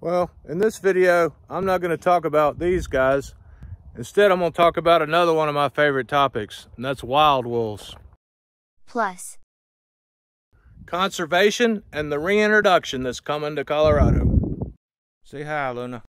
Well, in this video, I'm not going to talk about these guys. Instead, I'm going to talk about another one of my favorite topics, and that's wild wolves. Plus. Conservation and the reintroduction that's coming to Colorado. Say hi, Luna.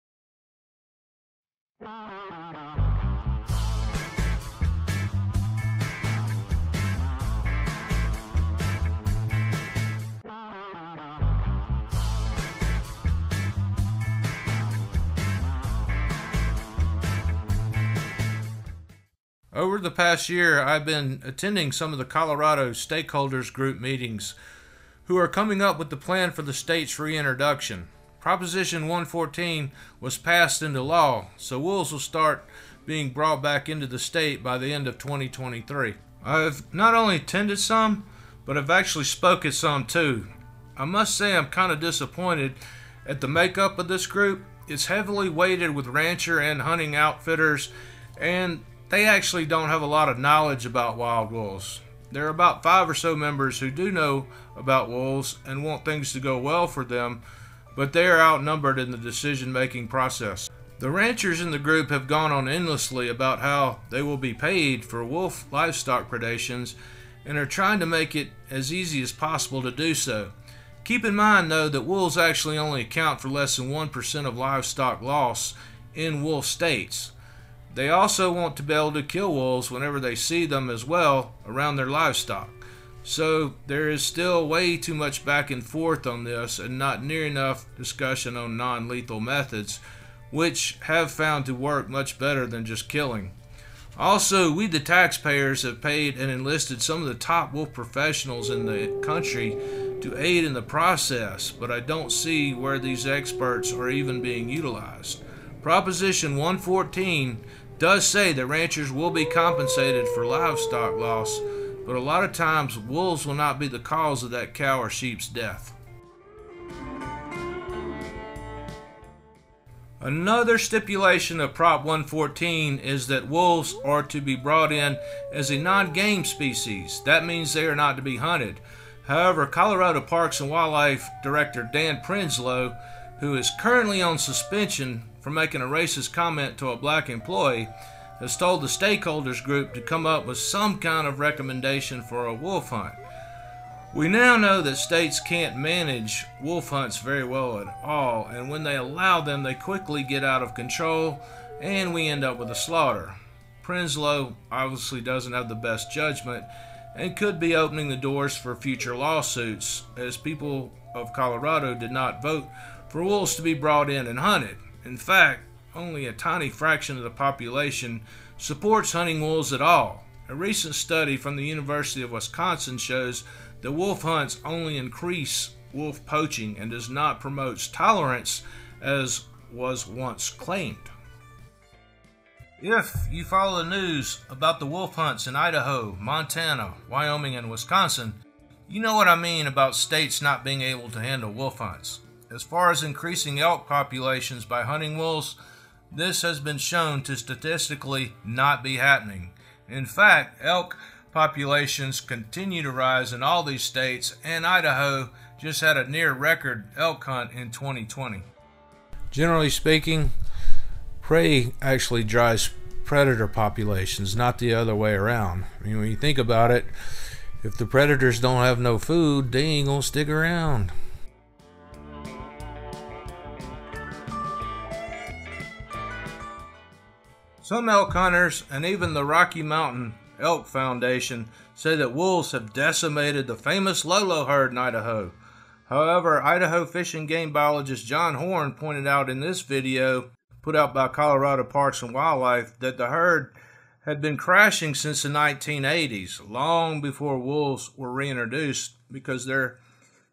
Over the past year, I've been attending some of the Colorado stakeholders group meetings who are coming up with the plan for the state's reintroduction. Proposition 114 was passed into law, so wolves will start being brought back into the state by the end of 2023. I've not only attended some, but I've actually spoke at some too. I must say I'm kind of disappointed at the makeup of this group. It's heavily weighted with rancher and hunting outfitters, and they actually don't have a lot of knowledge about wild wolves. There are about five or so members who do know about wolves and want things to go well for them, but they are outnumbered in the decision making process. The ranchers in the group have gone on endlessly about how they will be paid for wolf livestock predations and are trying to make it as easy as possible to do so. Keep in mind, though, that wolves actually only account for less than 1% of livestock loss in wolf states. They also want to be able to kill wolves whenever they see them as well around their livestock. So there is still way too much back and forth on this and not near enough discussion on non lethal methods, which have found to work much better than just killing. Also, we the taxpayers have paid and enlisted some of the top wolf professionals in the country to aid in the process, but I don't see where these experts are even being utilized. Proposition 114 does say that ranchers will be compensated for livestock loss, but a lot of times wolves will not be the cause of that cow or sheep's death. Another stipulation of Prop 114 is that wolves are to be brought in as a non game species. That means they are not to be hunted. However, Colorado Parks and Wildlife Director Dan Prenzlow, who is currently on suspension for making a racist comment to a black employee, has told the stakeholders group to come up with some kind of recommendation for a wolf hunt. We now know that states can't manage wolf hunts very well at all, and when they allow them, they quickly get out of control and we end up with a slaughter. Prenzlow obviously doesn't have the best judgment and could be opening the doors for future lawsuits, as people of Colorado did not vote for wolves to be brought in and hunted. In fact, only a tiny fraction of the population supports hunting wolves at all. A recent study from the University of Wisconsin shows that wolf hunts only increase wolf poaching and does not promote tolerance as was once claimed. If you follow the news about the wolf hunts in Idaho, Montana, Wyoming, and Wisconsin, you know what I mean about states not being able to handle wolf hunts. As far as increasing elk populations by hunting wolves, this has been shown to statistically not be happening. In fact, elk populations continue to rise in all these states, and Idaho just had a near record elk hunt in 2020. Generally speaking, prey actually drives predator populations, not the other way around. I mean, when you think about it, if the predators don't have no food, they ain't gonna stick around. Some elk hunters and even the Rocky Mountain Elk Foundation say that wolves have decimated the famous Lolo herd in Idaho. However, Idaho fish and game biologist Jon Horne pointed out in this video put out by Colorado Parks and Wildlife that the herd had been crashing since the 1980s, long before wolves were reintroduced, because there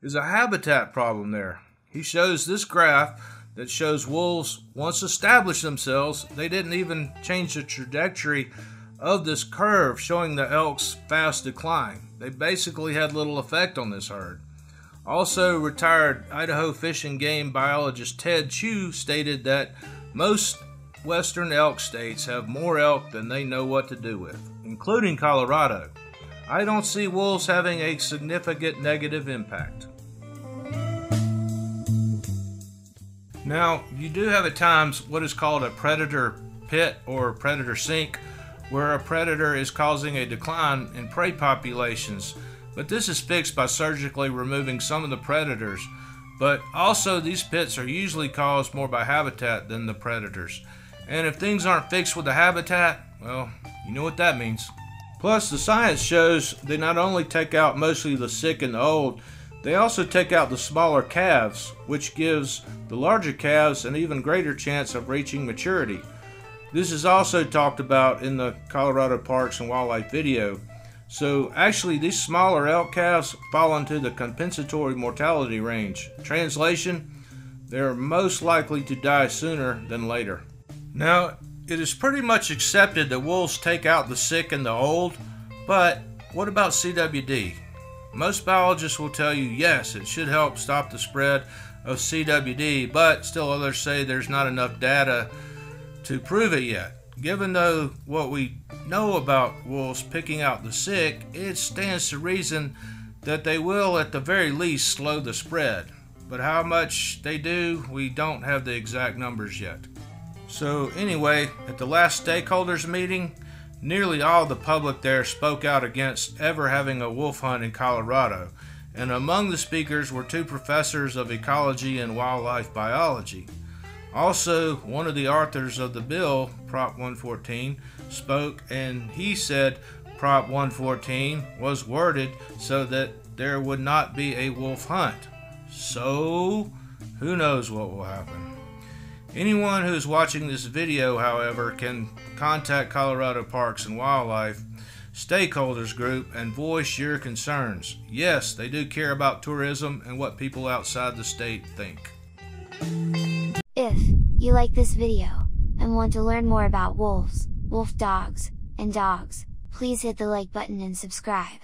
is a habitat problem there. He shows this graph that shows wolves once established themselves, they didn't even change the trajectory of this curve showing the elk's fast decline. They basically had little effect on this herd. Also, retired Idaho Fish and Game biologist Ted Chu stated that most western elk states have more elk than they know what to do with, including Colorado. I don't see wolves having a significant negative impact. Now, you do have at times what is called a predator pit or predator sink, where a predator is causing a decline in prey populations, but this is fixed by surgically removing some of the predators. But also, these pits are usually caused more by habitat than the predators. And if things aren't fixed with the habitat, well, you know what that means. Plus, the science shows they not only take out mostly the sick and the old, they also take out the smaller calves, which gives the larger calves an even greater chance of reaching maturity. This is also talked about in the Colorado Parks and Wildlife video. So actually these smaller elk calves fall into the compensatory mortality range. Translation, they're most likely to die sooner than later. Now, it is pretty much accepted that wolves take out the sick and the old, but what about CWD? Most biologists will tell you yes, it should help stop the spread of CWD, but still others say there's not enough data to prove it yet. Given though what we know about wolves picking out the sick, it stands to reason that they will at the very least slow the spread. But how much they do, we don't have the exact numbers yet. So anyway, at the last stakeholders meeting, Nearly all the public there spoke out against ever having a wolf hunt in Colorado, and among the speakers were two professors of ecology and wildlife biology. Also, one of the authors of the bill, Prop 114, spoke and he said Prop 114 was worded so that there would not be a wolf hunt. So, who knows what will happen. Anyone who's watching this video, however, can contact Colorado Parks and Wildlife Stakeholders Group and voice your concerns. Yes, they do care about tourism and what people outside the state think. If you like this video and want to learn more about wolves, wolf dogs, and dogs, please hit the like button and subscribe.